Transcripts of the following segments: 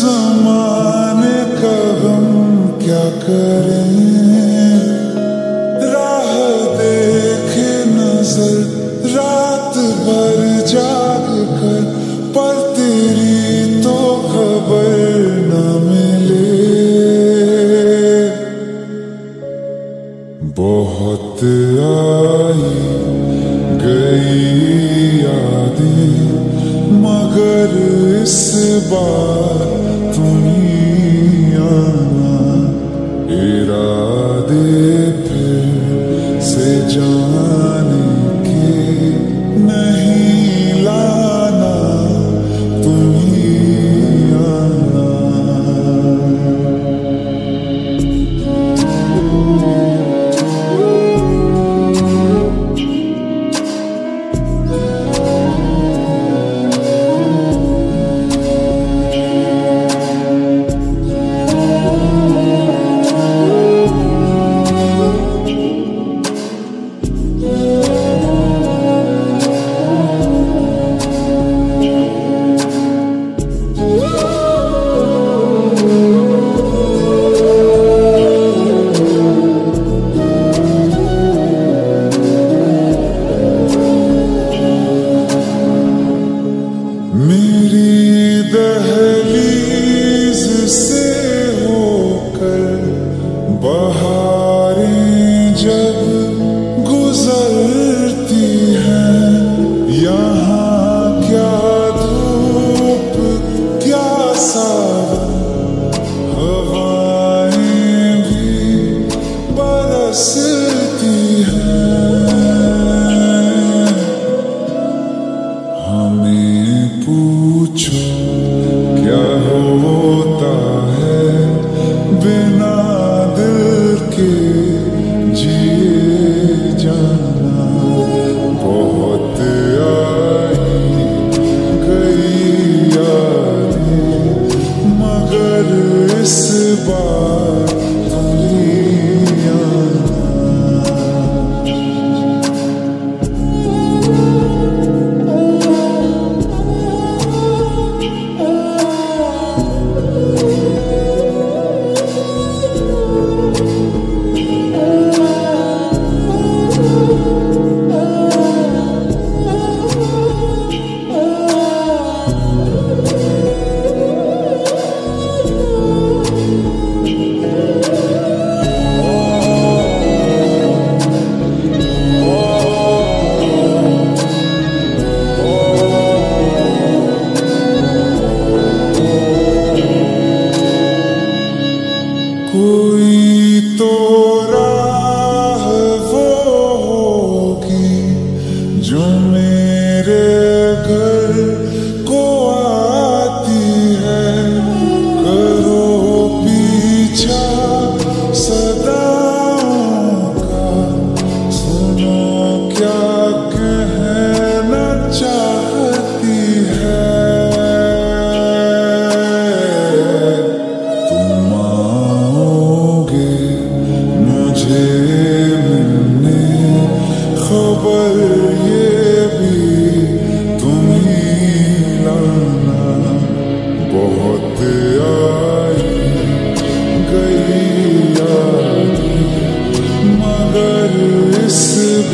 जमाने का गम क्या करें? राह देखे नज़र, रात भर जाग कर, पर तेरी तो खबर न मिले। बहुत आई गई यादें, मगर इस बार Adi क्या होता है बिना दिल के जिए जाना? बहुत आई गई यादें मगर इस बात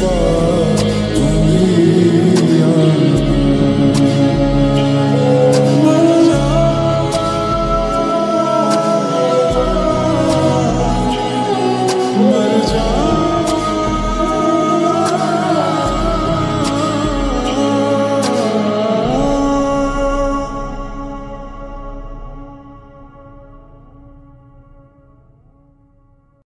world.